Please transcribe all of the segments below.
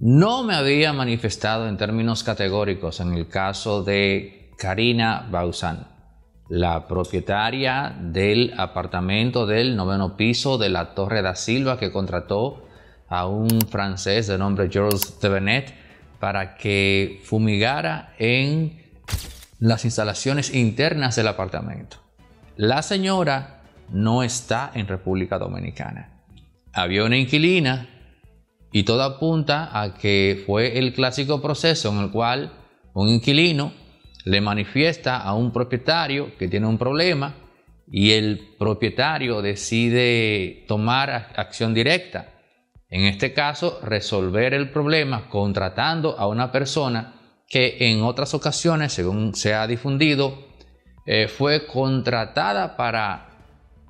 no me había manifestado en términos categóricos en el caso de Karina Bauzán, la propietaria del apartamento del noveno piso de la Torre da Silva que contrató a un francés de nombre Georges Devenet para que fumigara en las instalaciones internas del apartamento. La señora no está en República Dominicana. Había una inquilina y todo apunta a que fue el clásico proceso en el cual un inquilino le manifiesta a un propietario que tiene un problema y el propietario decide tomar acción directa. En este caso, resolver el problema contratando a una persona que en otras ocasiones, según se ha difundido, eh, fue contratada para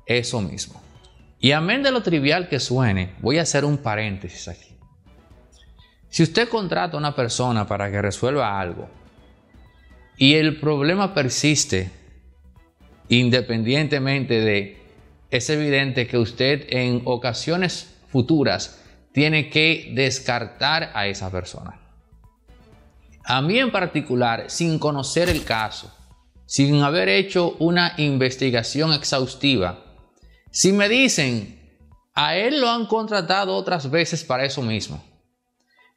eso mismo. Y amén de lo trivial que suene, voy a hacer un paréntesis aquí. Si usted contrata a una persona para que resuelva algo y el problema persiste, independientemente de, es evidente que usted en ocasiones futuras tiene que descartar a esa persona. A mí en particular, sin conocer el caso, sin haber hecho una investigación exhaustiva, si me dicen, a él lo han contratado otras veces para eso mismo,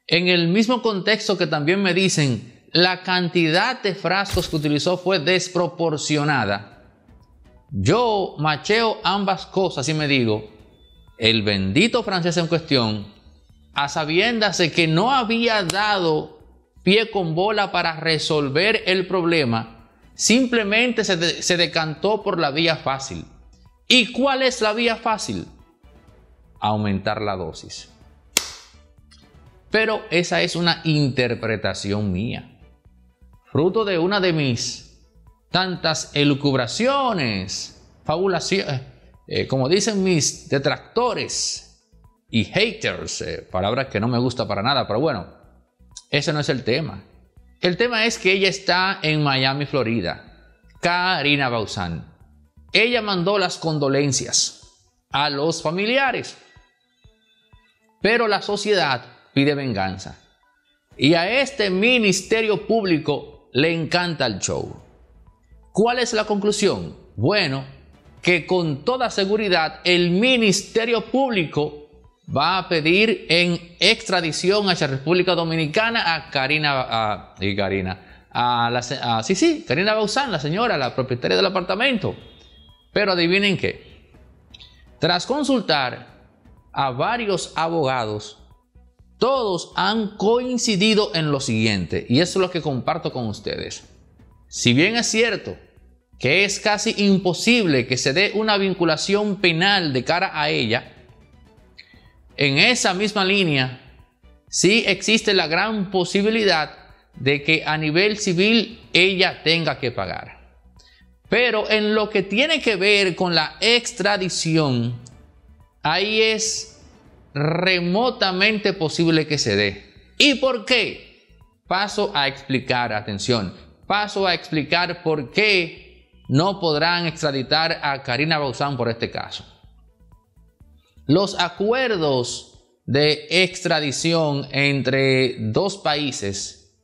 en el mismo contexto que también me dicen, la cantidad de frascos que utilizó fue desproporcionada, yo macheo ambas cosas y me digo, el bendito francés en cuestión, a sabiendas de que no había dado pie con bola para resolver el problema, simplemente se decantó por la vía fácil. ¿Y cuál es la vía fácil? Aumentar la dosis. Pero esa es una interpretación mía, fruto de una de mis tantas elucubraciones, fabulaciones, eh, como dicen mis detractores y haters, eh, palabras que no me gusta para nada, pero bueno, ese no es el tema. El tema es que ella está en Miami, Florida, Karina Bauzán. Ella mandó las condolencias a los familiares, pero la sociedad pide venganza. Y a este ministerio público le encanta el show. ¿Cuál es la conclusión? Bueno, que con toda seguridad el ministerio público va a pedir en extradición hacia República Dominicana a Karina, a, y Karina, a la, Karina Bauzán, la señora, la propietaria del apartamento. Pero adivinen qué, tras consultar a varios abogados, todos han coincidido en lo siguiente, y eso es lo que comparto con ustedes. Si bien es cierto que es casi imposible que se dé una vinculación penal de cara a ella, en esa misma línea sí existe la gran posibilidad de que a nivel civil ella tenga que pagar. Pero en lo que tiene que ver con la extradición, ahí es remotamente posible que se dé. ¿Y por qué? Paso a explicar, atención, paso a explicar por qué no podrán extraditar a Karina Bauzán por este caso. Los acuerdos de extradición entre dos países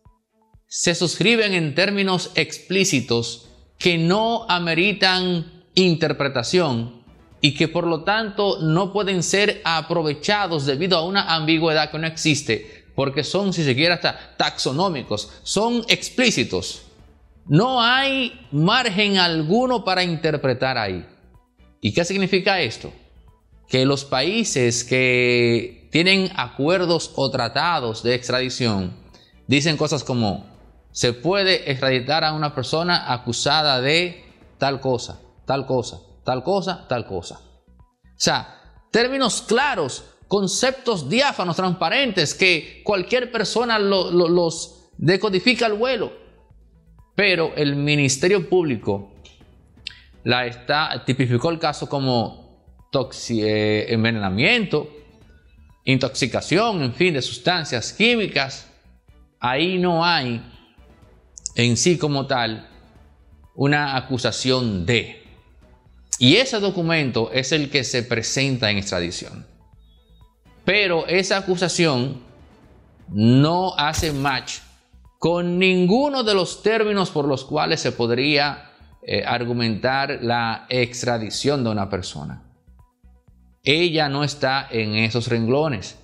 se suscriben en términos explícitos que no ameritan interpretación y que por lo tanto no pueden ser aprovechados debido a una ambigüedad que no existe, porque son, si se quiere, hasta taxonómicos, son explícitos. No hay margen alguno para interpretar ahí. ¿Y qué significa esto? Que los países que tienen acuerdos o tratados de extradición dicen cosas como, se puede extraditar a una persona acusada de tal cosa, tal cosa, tal cosa, tal cosa. O sea, términos claros, conceptos diáfanos, transparentes, que cualquier persona los decodifica al vuelo. Pero el Ministerio Público la está, tipificó el caso como eh, envenenamiento, intoxicación, en fin, de sustancias químicas. Ahí no hay en sí como tal una acusación de. Y ese documento es el que se presenta en extradición. Pero esa acusación no hace match con ninguno de los términos por los cuales se podría eh, argumentar la extradición de una persona. Ella no está en esos renglones.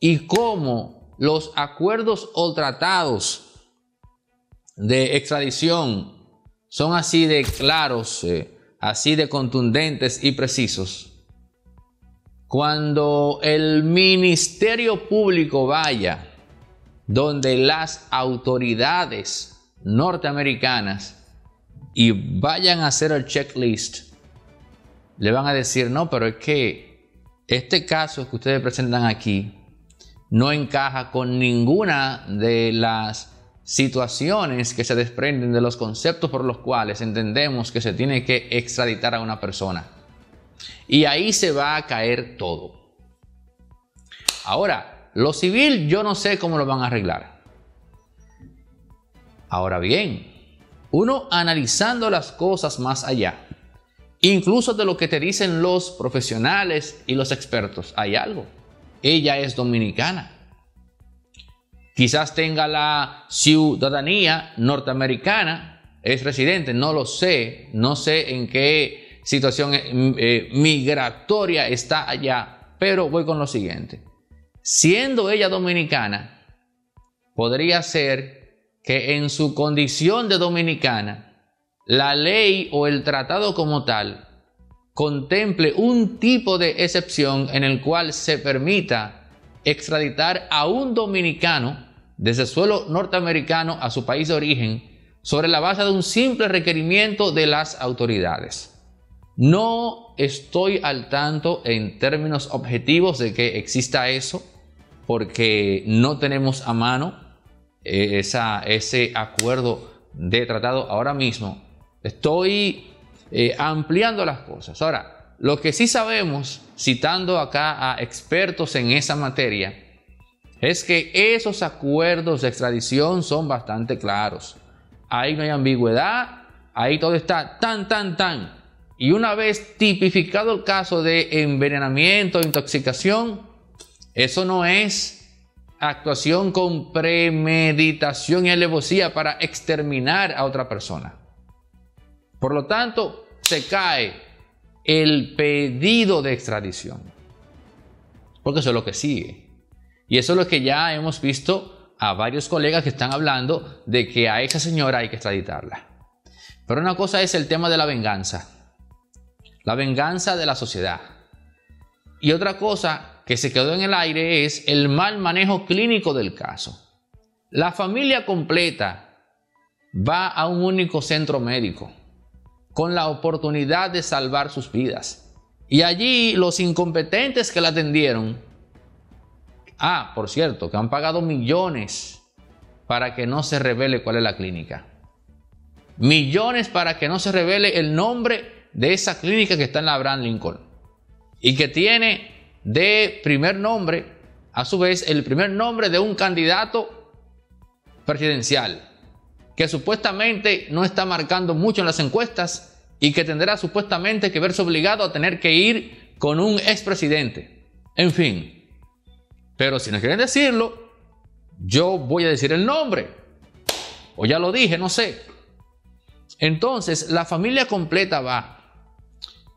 Y como los acuerdos o tratados de extradición son así de claros, eh, así de contundentes y precisos, cuando el Ministerio Público vaya donde las autoridades norteamericanas y vayan a hacer el checklist, le van a decir, no, pero es que este caso que ustedes presentan aquí no encaja con ninguna de las situaciones que se desprenden de los conceptos por los cuales entendemos que se tiene que extraditar a una persona. Y ahí se va a caer todo. Ahora, lo civil yo no sé cómo lo van a arreglar. Ahora bien, uno analizando las cosas más allá, incluso de lo que te dicen los profesionales y los expertos, hay algo. Ella es dominicana. Quizás tenga la ciudadanía norteamericana, es residente, no lo sé, no sé en qué situación eh, migratoria está allá, pero voy con lo siguiente. Siendo ella dominicana, podría ser que en su condición de dominicana, la ley o el tratado como tal contemple un tipo de excepción en el cual se permita extraditar a un dominicano desde el suelo norteamericano a su país de origen sobre la base de un simple requerimiento de las autoridades. No estoy al tanto en términos objetivos de que exista eso porque no tenemos a mano eh, ese acuerdo de tratado ahora mismo. Estoy eh, ampliando las cosas. Ahora, lo que sí sabemos, citando acá a expertos en esa materia, es que esos acuerdos de extradición son bastante claros. Ahí no hay ambigüedad, ahí todo está tan, tan, tan. Y una vez tipificado el caso de envenenamiento, intoxicación, eso no es actuación con premeditación y alevosía para exterminar a otra persona. Por lo tanto, se cae el pedido de extradición. Porque eso es lo que sigue. Y eso es lo que ya hemos visto a varios colegas que están hablando de que a esa señora hay que extraditarla. Pero una cosa es el tema de la venganza. La venganza de la sociedad. Y otra cosa que se quedó en el aire es el mal manejo clínico del caso. La familia completa va a un único centro médico con la oportunidad de salvar sus vidas. Y allí los incompetentes que la atendieron, ah, por cierto, que han pagado millones para que no se revele cuál es la clínica. Millones para que no se revele el nombre de esa clínica que está en la Abraham Lincoln y que tiene de primer nombre, a su vez el primer nombre de un candidato presidencial, que supuestamente no está marcando mucho en las encuestas y que tendrá supuestamente que verse obligado a tener que ir con un expresidente. En fin, pero si no quieren decirlo, yo voy a decir el nombre. O ya lo dije, no sé. Entonces, la familia completa va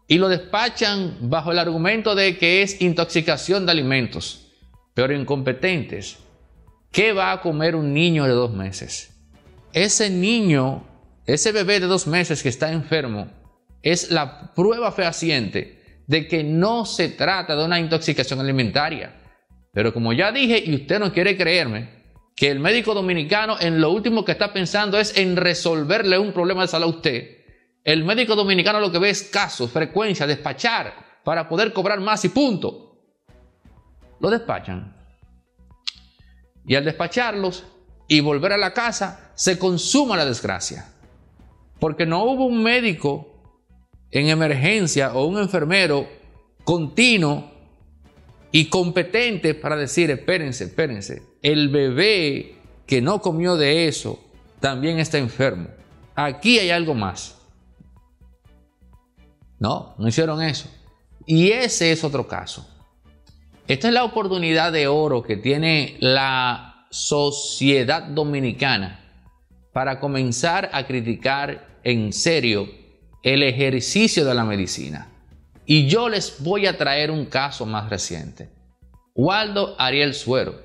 y lo despachan bajo el argumento de que es intoxicación de alimentos, pero incompetentes. ¿Qué va a comer un niño de dos meses? Ese niño, ese bebé de dos meses que está enfermo, es la prueba fehaciente de que no se trata de una intoxicación alimentaria. Pero como ya dije y usted no quiere creerme, que el médico dominicano en lo último que está pensando es en resolverle un problema de salud a usted, el médico dominicano lo que ve es casos, frecuencia, despachar para poder cobrar más y punto. Lo despachan. Y al despacharlos y volver a la casa, se consuma la desgracia. Porque no hubo un médico en emergencia o un enfermero continuo y competente para decir, espérense, espérense, el bebé que no comió de eso también está enfermo. Aquí hay algo más. No, no hicieron eso. Y ese es otro caso. Esta es la oportunidad de oro que tiene la sociedad dominicana para comenzar a criticar en serio el ejercicio de la medicina. Y yo les voy a traer un caso más reciente. Waldo Ariel Suero,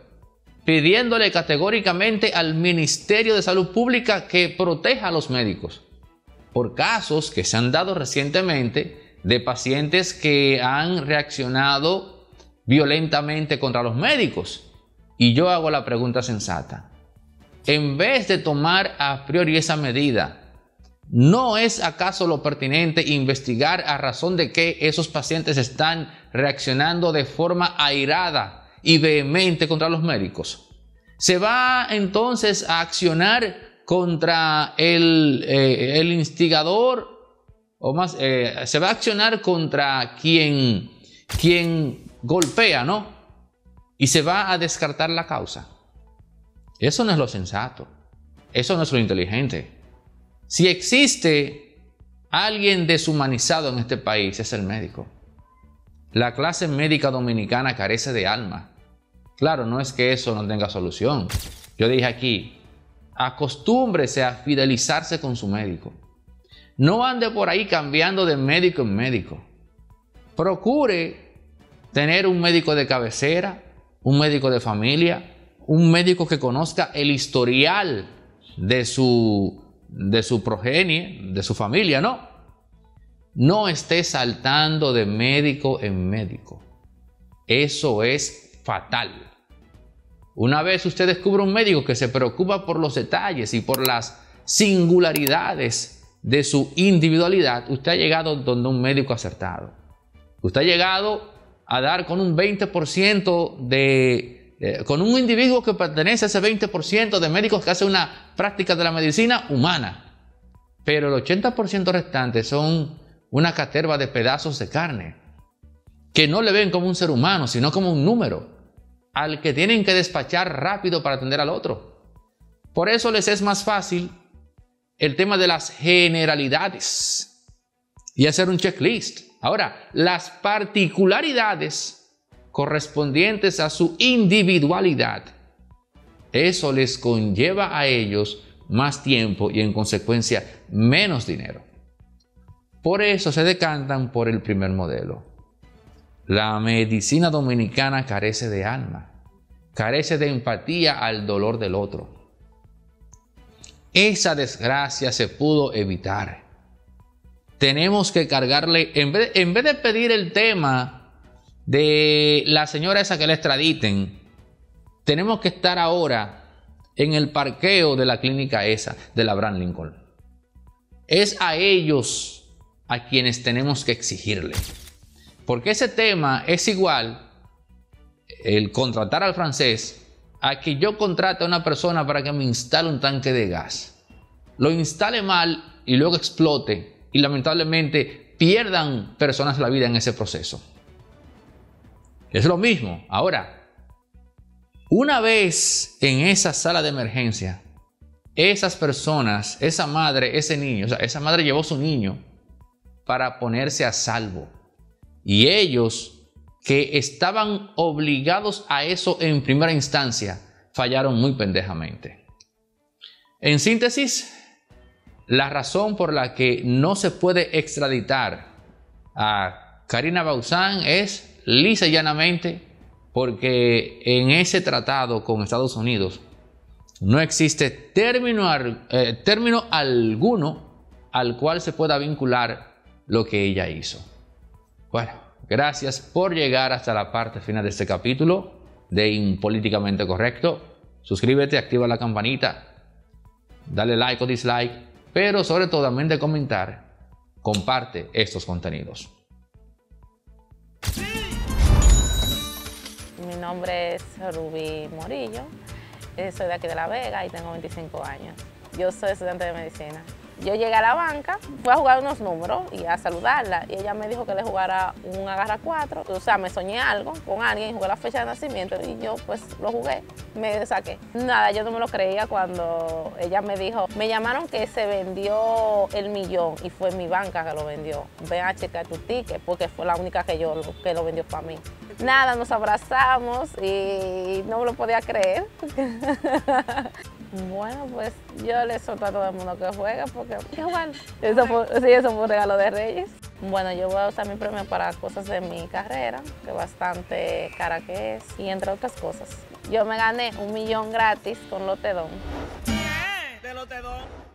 pidiéndole categóricamente al Ministerio de Salud Pública que proteja a los médicos por casos que se han dado recientemente de pacientes que han reaccionado violentamente contra los médicos. Y yo hago la pregunta sensata. En vez de tomar a priori esa medida, ¿No es acaso lo pertinente investigar a razón de que esos pacientes están reaccionando de forma airada y vehemente contra los médicos? ¿Se va entonces a accionar contra el, eh, instigador o más, eh, se va a accionar contra quien, quien golpea, ¿no? Y se va a descartar la causa. Eso no es lo sensato. Eso no es lo inteligente. Si existe alguien deshumanizado en este país, es el médico. La clase médica dominicana carece de alma. Claro, no es que eso no tenga solución. Yo dije aquí, acostúmbrese a fidelizarse con su médico. No ande por ahí cambiando de médico en médico. Procure tener un médico de cabecera, un médico de familia, un médico que conozca el historial de su de su progenie, de su familia, no. No esté saltando de médico en médico. Eso es fatal. Una vez usted descubre un médico que se preocupa por los detalles y por las singularidades de su individualidad, usted ha llegado donde un médico acertado. Usted ha llegado a dar con un 20% de eh, con un individuo que pertenece a ese 20% de médicos que hacen una práctica de la medicina humana. Pero el 80% restante son una caterva de pedazos de carne, que no le ven como un ser humano, sino como un número, al que tienen que despachar rápido para atender al otro. Por eso les es más fácil el tema de las generalidades y hacer un checklist. Ahora, las particularidades correspondientes a su individualidad. Eso les conlleva a ellos más tiempo y en consecuencia menos dinero. Por eso se decantan por el primer modelo. La medicina dominicana carece de alma, carece de empatía al dolor del otro. Esa desgracia se pudo evitar. Tenemos que cargarle, en vez, en vez de pedir el tema de la señora esa que la extraditen, tenemos que estar ahora en el parqueo de la clínica esa de la Abraham Lincoln. Es a ellos a quienes tenemos que exigirle. Porque ese tema es igual, el contratar al francés, a que yo contrate a una persona para que me instale un tanque de gas. Lo instale mal y luego explote y lamentablemente pierdan personas la vida en ese proceso. Es lo mismo. Ahora, una vez en esa sala de emergencia, esas personas, esa madre, ese niño, o sea, esa madre llevó su niño para ponerse a salvo. Y ellos que estaban obligados a eso en primera instancia, fallaron muy pendejamente. En síntesis, la razón por la que no se puede extraditar a Karina Bauzán es lisa llanamente porque en ese tratado con Estados Unidos no existe término, eh, término alguno al cual se pueda vincular lo que ella hizo. Bueno, gracias por llegar hasta la parte final de este capítulo de Impolíticamente Correcto. Suscríbete, activa la campanita, dale like o dislike, pero sobre todo también de comentar, comparte estos contenidos. Nombre es Ruby Morillo, eh, soy de aquí de La Vega y tengo 25 años. Yo soy estudiante de medicina. Yo llegué a la banca, fui a jugar unos números y a saludarla. Y ella me dijo que le jugara un agarra 4. O sea, me soñé algo con alguien, jugué la fecha de nacimiento y yo pues lo jugué, me saqué. Nada, yo no me lo creía cuando ella me dijo, me llamaron que se vendió el millón y fue mi banca que lo vendió. Ven a checar tu ticket porque fue la única que yo que lo vendió para mí. Nada, nos abrazamos y no me lo podía creer. Bueno, pues yo le solto a todo el mundo que juegue porque igual. Eso fue, sí, eso fue un regalo de Reyes. Bueno, yo voy a usar mi premio para cosas de mi carrera, que bastante cara que es, y entre otras cosas. Yo me gané un millón gratis con Lotedón. ¿De Lotedón?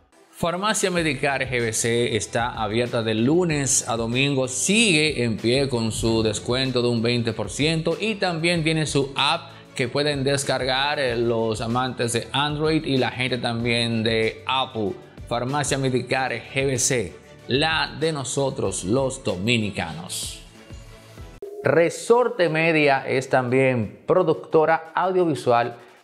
Farmacia Medicar GBC está abierta de lunes a domingo, sigue en pie con su descuento de un 20% y también tiene su app que pueden descargar eh, los amantes de Android y la gente también de Apple. Farmacia Medicar GBC, la de nosotros los dominicanos. Resorte Media es también productora audiovisual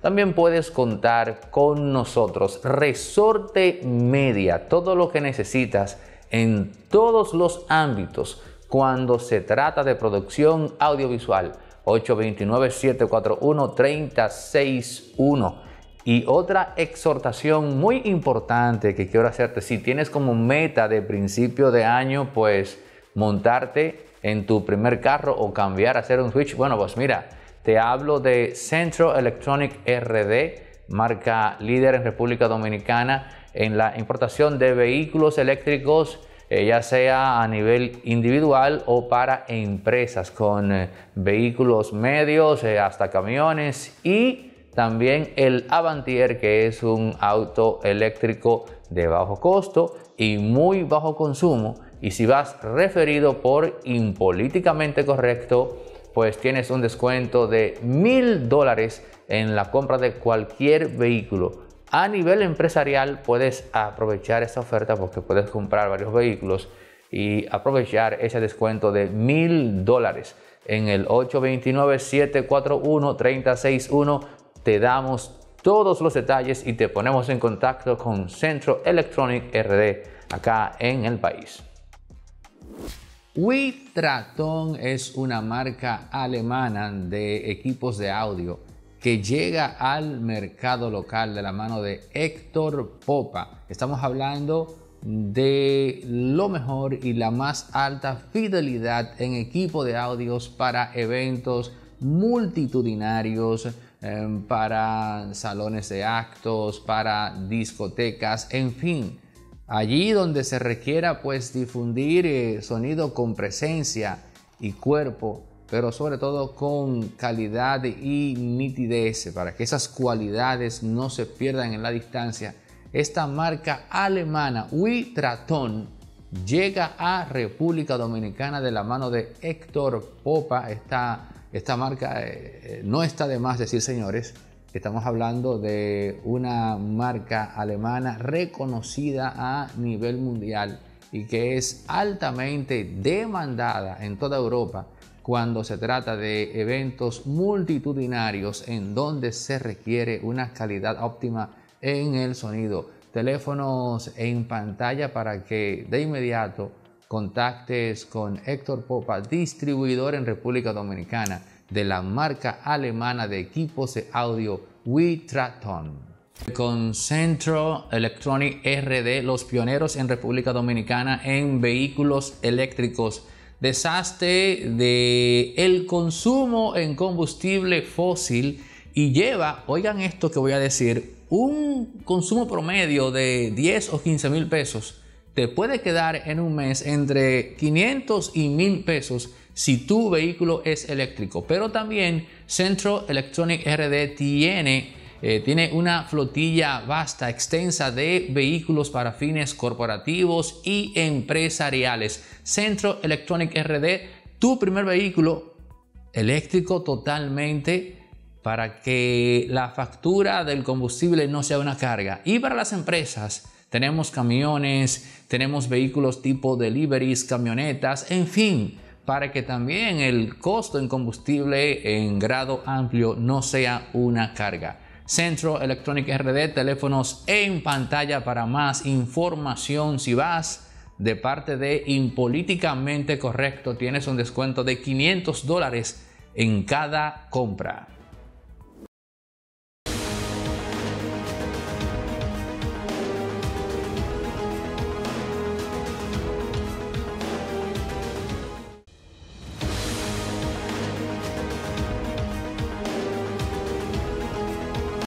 también puedes contar con nosotros. Resorte Media, todo lo que necesitas en todos los ámbitos cuando se trata de producción audiovisual. 829-741-3061. Y otra exhortación muy importante que quiero hacerte, si tienes como meta de principio de año, pues montarte en tu primer carro o cambiar hacer un switch, bueno, pues mira, te hablo de Centro Electronic RD, marca líder en República Dominicana en la importación de vehículos eléctricos, eh, ya sea a nivel individual o para empresas con eh, vehículos medios eh, hasta camiones y también el Avantier que es un auto eléctrico de bajo costo y muy bajo consumo. Y si vas referido por impolíticamente correcto pues tienes un descuento de mil dólares en la compra de cualquier vehículo. A nivel empresarial puedes aprovechar esta oferta porque puedes comprar varios vehículos y aprovechar ese descuento de mil dólares. En el 829-741-361 te damos todos los detalles y te ponemos en contacto con Centro Electronic RD acá en el país. Witraton es una marca alemana de equipos de audio que llega al mercado local de la mano de Héctor Popa. Estamos hablando de lo mejor y la más alta fidelidad en equipo de audios para eventos multitudinarios, em, para salones de actos, para discotecas, en fin Allí donde se requiera pues difundir eh, sonido con presencia y cuerpo, pero sobre todo con calidad y nitidez para que esas cualidades no se pierdan en la distancia. Esta marca alemana Witraton llega a República Dominicana de la mano de Héctor Popa. Esta, esta marca eh, eh, no está de más decir, señores, Estamos hablando de una marca alemana reconocida a nivel mundial y que es altamente demandada en toda Europa cuando se trata de eventos multitudinarios en donde se requiere una calidad óptima en el sonido. Teléfonos en pantalla para que de inmediato contactes con Héctor Popa, distribuidor en República Dominicana de la marca alemana de equipos de audio Witraton. Con Centro Electronic RD, los pioneros en República Dominicana en vehículos eléctricos. Desastre de el consumo en combustible fósil y lleva, oigan esto que voy a decir, un consumo promedio de 10 o 15 mil pesos te puede quedar en un mes entre 500 y 1000 pesos si tu vehículo es eléctrico. Pero también Centro Electronic RD tiene eh, tiene una flotilla vasta, extensa de vehículos para fines corporativos y empresariales. Centro Electronic RD, tu primer vehículo eléctrico totalmente para que la factura del combustible no sea una carga. Y para las empresas, tenemos camiones, tenemos vehículos tipo deliveries, camionetas, en fin, para que también el costo en combustible en grado amplio no sea una carga. Centro Electronic RD, teléfonos en pantalla para más información. Si vas de parte de Impolíticamente Correcto, tienes un descuento de 500 dólares en cada compra.